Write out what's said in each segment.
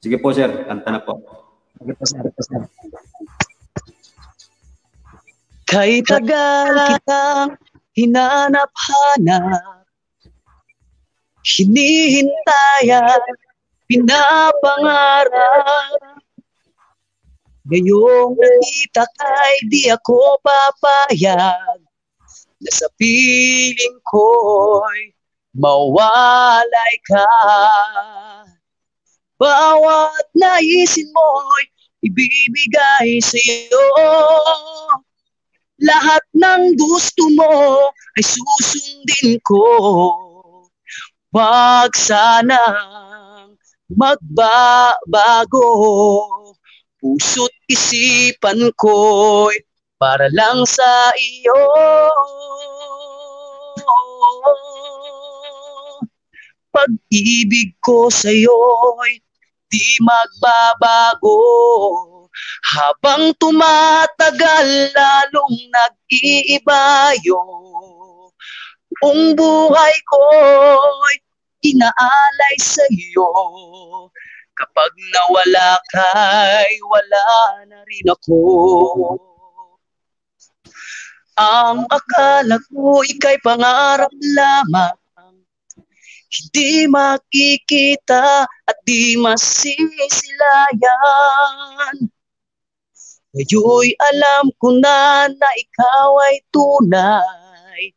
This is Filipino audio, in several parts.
Sige po, sir. Kanta na po. Sige po, sir. Po, sir. Kay tagal kitang hinanap-hanap Hinihintayan, pinapangarap Ngayong nakita kay di ako papayag Na sa piling ko'y mawalay ka Bawat naisin mo'y ibibigay sa'yo. Lahat ng gusto mo ay susundin ko. Wag sanang magbabago. Puso't isipan ko'y para lang sa iyo. Pag-ibig ko sa'yo'y di magbabago. Habang tumatagal lalong nag-iiba yung Buong buhay ko'y inaalay sa iyo Kapag nawala ka'y wala na rin ako. Ang akala ko ika'y pangarap lamang hindi makikita at di masisilayan. Ngayon'y alam ko na na ikaw ay tunay,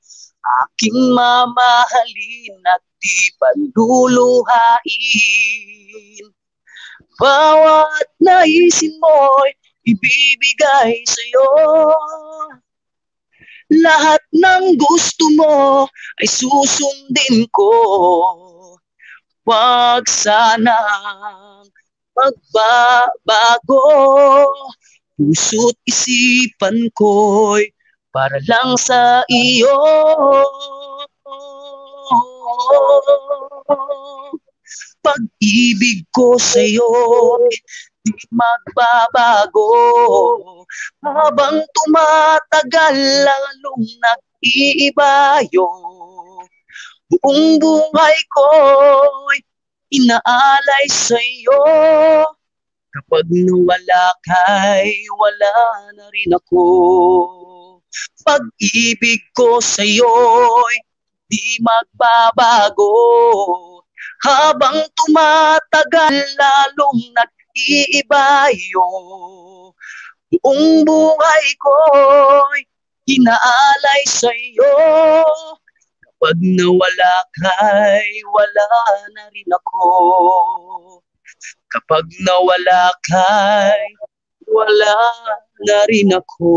aking mamahalin at di panluluhain. Bawat naisin mo'y ibibigay sa'yo. Lahat ng gusto mo ay susundin ko. Huwag sanang magbabago. Puso't isipan ko'y para lang sa iyo. Pag-ibig ko sa'yo'y di magbabago. Habang tumatagal lalong nag-iiba yung buong buhay ko'y inaalay sa iyo kapag nawala kay wala na rin ako. Pag-ibig ko sa iyo'y di magbabago. Habang tumatagal lalong nag iiba yung buong buhay ko'y inaalay sa iyo. Kapag nawala kay wala na rin ako. Kapag nawala kay wala na rin ako.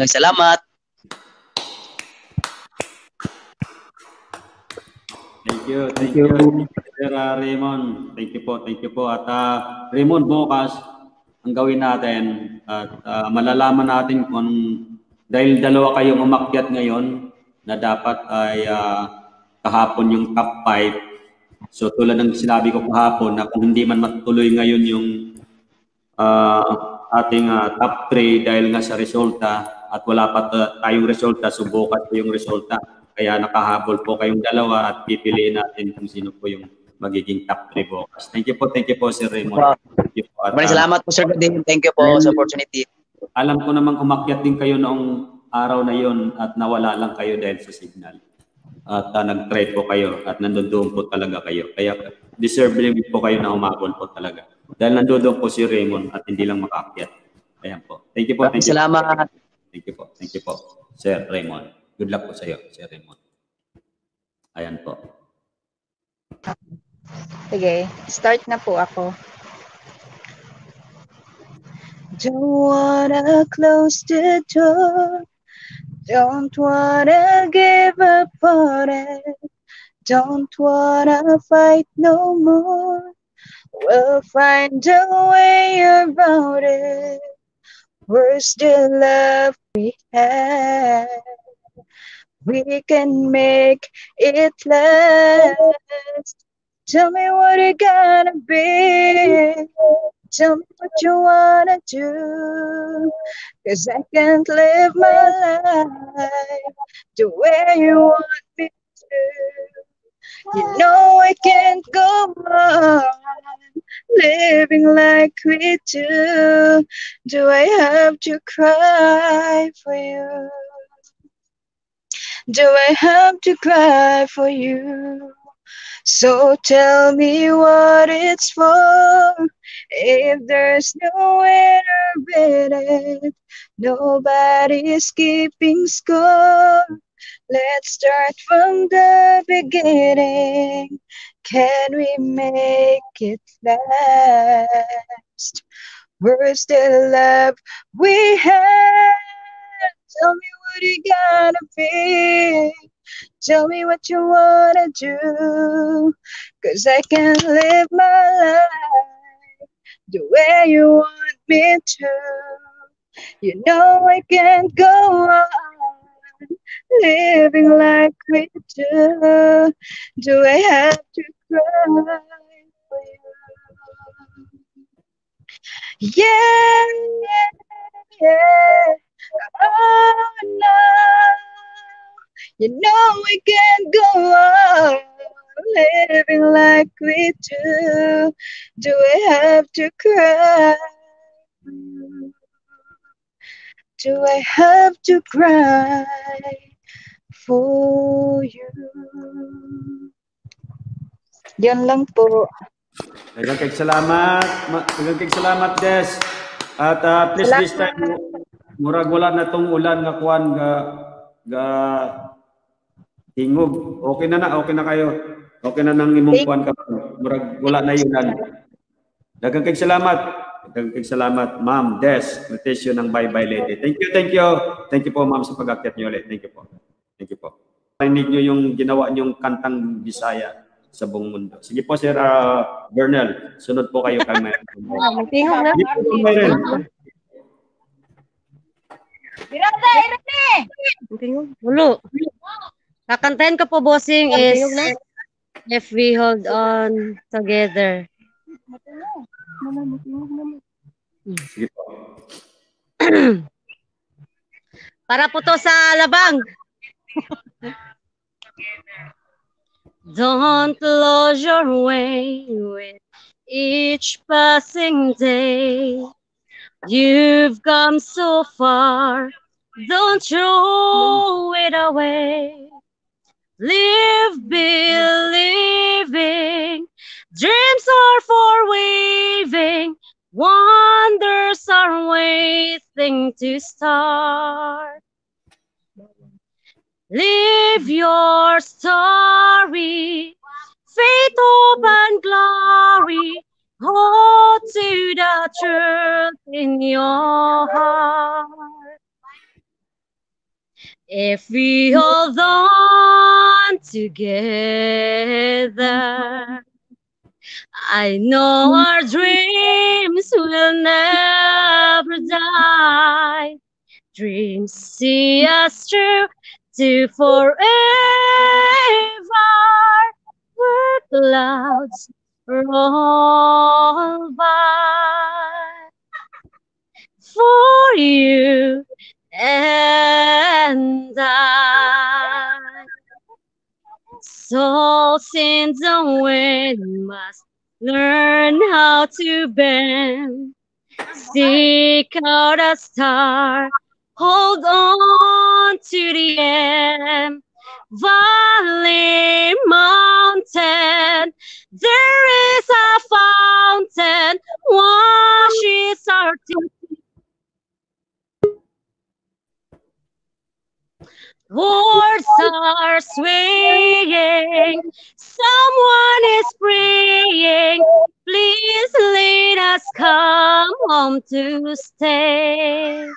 Salamat. Thank you, thank, thank you, you. Sir uh, Raymond. Thank you po, thank you po. At uh, Raymond, bukas, ang gawin natin, at uh, malalaman natin kung dahil dalawa kayong umakyat ngayon na dapat ay uh, kahapon yung top 5. So tulad ng sinabi ko kahapon na kung hindi man matuloy ngayon yung uh, ating uh, top 3 dahil nga sa resulta at wala pa tayong resulta, subukan ko yung resulta kaya nakahabol po kayong dalawa at pipiliin natin kung sino po yung magiging top 3 bukas. Thank you po, thank you po Sir Raymond. Thank you po. At, Maraming salamat po Sir Godin. Thank you po and, sa opportunity. Alam ko namang umakyat din kayo noong araw na yon at nawala lang kayo dahil sa signal. At uh, nag-try po kayo at nandoon po talaga kayo. Kaya deserving po kayo na umabol po talaga. Dahil nandoon po si Raymond at hindi lang makakyat. Ayan po. Thank you po. Thank you. Salamat. Thank you po. Thank you po, Sir Raymond. Good luck po sa iyo, Sir Raymond. Ayan po. Sige, start na po ako. Don't wanna close the door Don't wanna give up on it Don't wanna fight no more We'll find a way around it We're still love we have we can make it last. Tell me what it gonna be. Tell me what you wanna do. Cause I can't live my life the way you want me to. You know I can't go on living like we do. Do I have to cry for you? Do I have to cry for you? So tell me what it's for. If there's no it, nobody's keeping score. Let's start from the beginning. Can we make it last? Where's the love we had? Tell me you gotta be. Tell me what you wanna do. Cause I can live my life the way you want me to. You know I can't go on living like we do. Do I have to cry for you? Yeah, yeah, yeah. You know we can't go on living like we do. Do I have to cry? Do I have to cry for you? Yan lang po. Daghang kay salamat. Ma- Daghang kay salamat, Des. At uh, please this time, murag wala na tong ulan nga kuan ga ga hingog. Okay na na, okay na kayo. Okay na nang imong kuan ka. Murag wala na yun. Daghang kay salamat. Daghang kay salamat, Ma'am Des, Leticio ng Bye Bye Lady. Thank you, thank you. Thank you po, Ma'am, sa pag-akyat niyo ulit. Thank you po. Thank you po. Rinig niyo yung ginawa niyong kantang Bisaya sa buong mundo. Sige po, Sir uh, Bernal. Sunod po kayo kay Ma'am. Tingog na. Sige po, Mayren. Tingog. Ulo. Kakantahin ko po, bossing, is If We Hold On Together. Sige po. Para po to sa labang. Don't lose your way with each passing day. You've come so far, don't throw it away. Live believing, dreams are for waving, wonders are waiting to start. Live your story, faith, hope, and glory. Hold to the truth in your heart. If we hold on together, I know our dreams will never die. Dreams see us through to forever, where clouds roll by. For you and I. Souls in the wind must learn how to bend. Seek out a star, hold on to the end. Valley, mountain, there is a fountain, washes our tears. Words are swaying, someone is praying. Please let us come home to stay.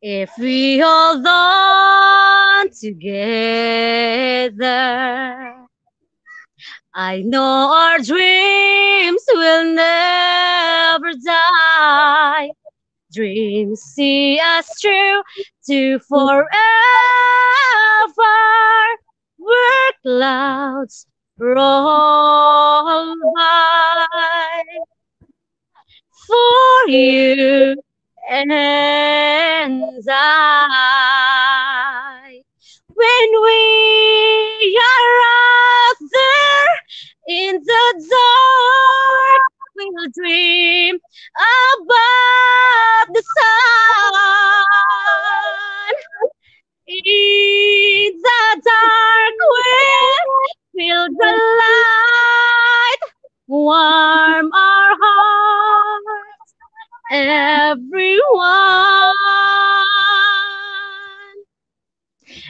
if we hold on together, I know our dreams will never die dreams see us through to forever. Where clouds roll by for you and I. When we are out there in the dark, we'll dream about.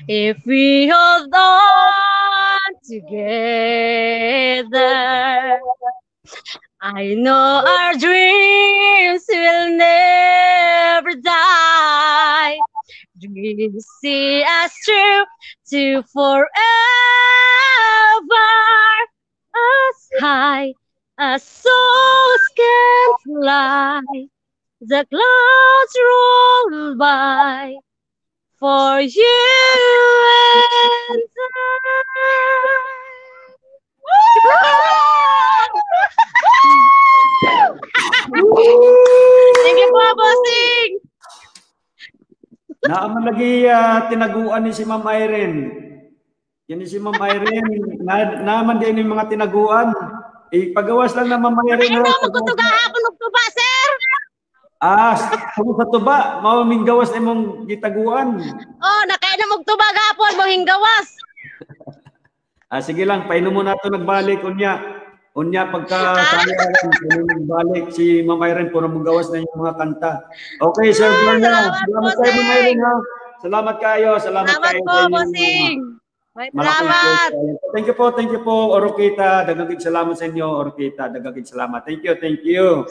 If we hold on together. I know our dreams will never die. Dreams see us through to forever. As high as souls can fly, the clouds roll by for you and you po, bossing! Naaman lagi ah, tinaguan ni si Ma'am Irene. Yan si Ma'am Irene. Na, naaman din yung mga tinaguan. Ipagawas lang na Ma'am Irene. Ano, ha? magkutuga hapon! Ah, kung sa tuba, mauming gawas na mong gitaguan. Oh, nakain na magtuba hapon, mo hinggawas. Ah, sige lang, painom mo na ito nagbalik. Unya, unya pagka sayang, kung nagbalik si Ma'am Irene, puro mong gawas na yung mga kanta. Okay, Sir Brenda. salamat Salamat po, kayo, Ma'am. Irene. Ha? Salamat kayo. Salamat, Salamat kayo. po, sa inyong bossing. Salamat. Thank you po, thank you po, Orokita. Daghang salamat sa inyo, Orokita. Daghang salamat. Thank you, thank you.